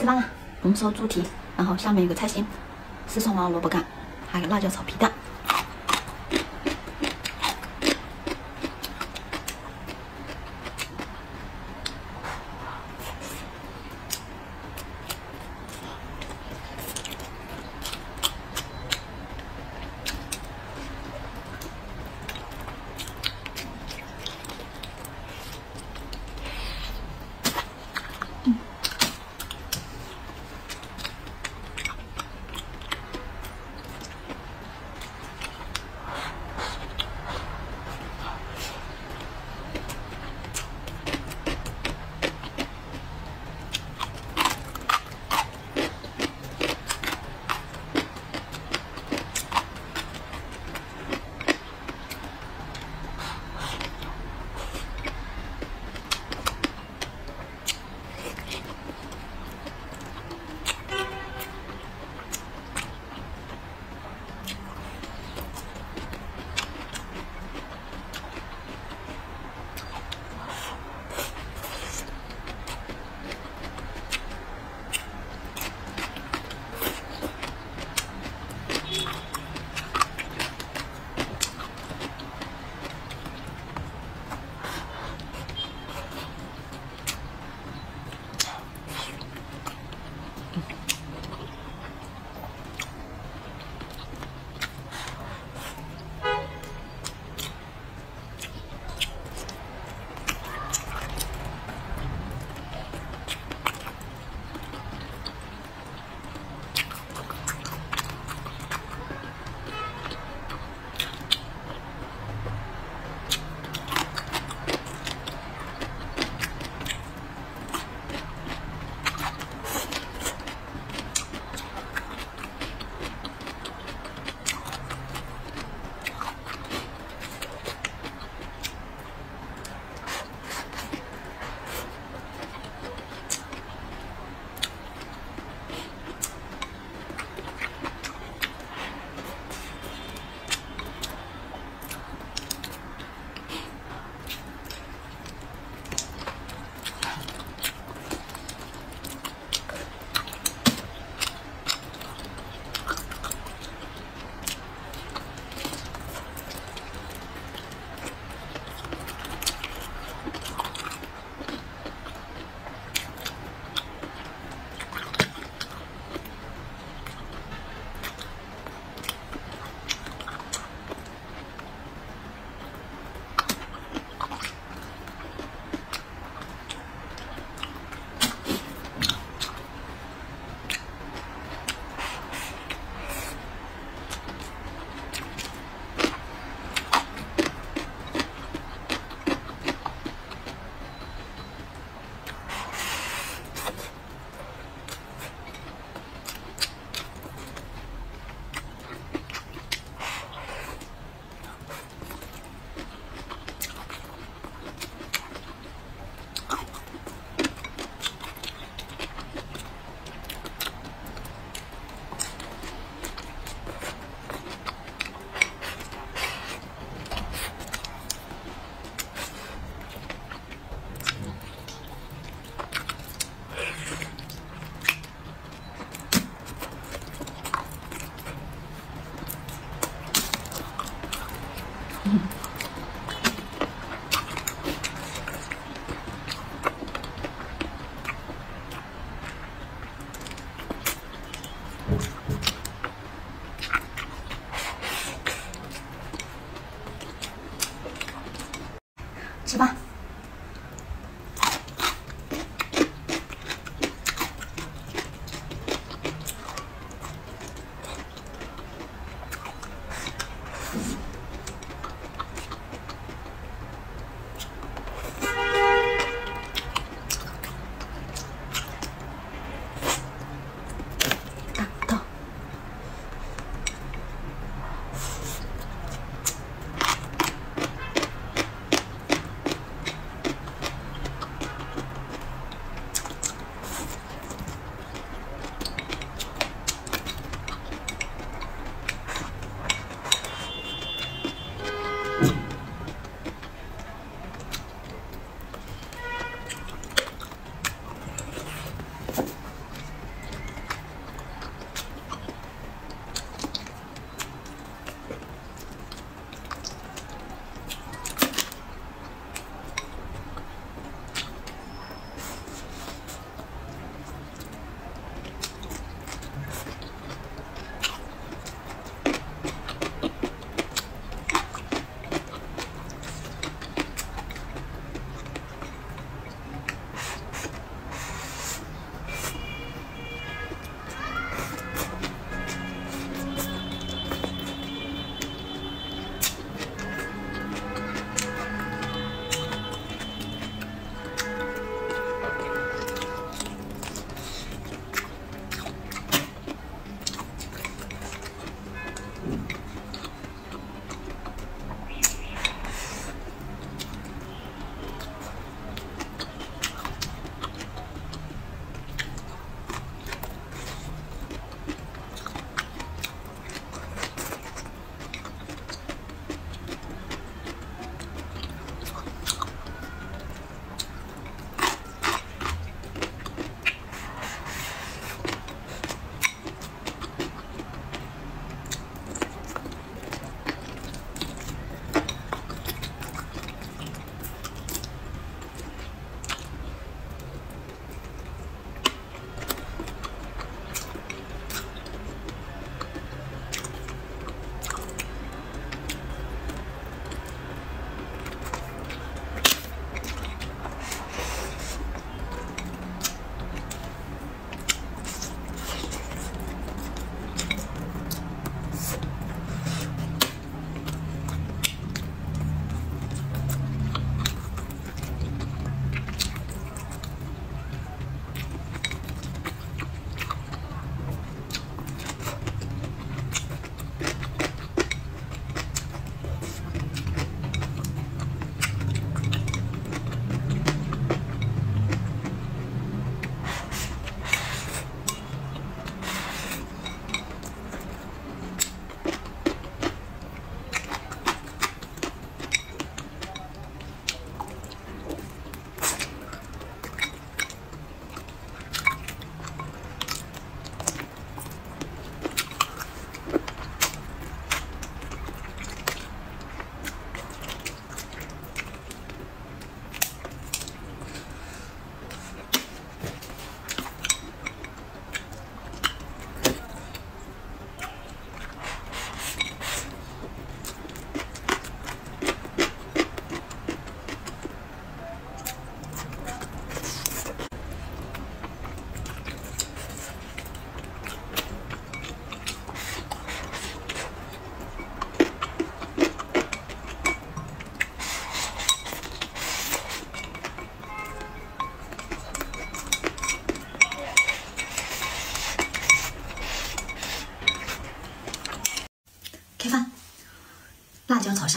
吃饭了，红烧猪蹄，然后下面有个菜心，四川毛萝卜干，还有辣椒炒皮蛋。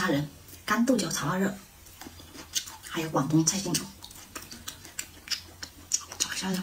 虾仁、干豆角炒腊肉，还有广东菜心，找一下呀。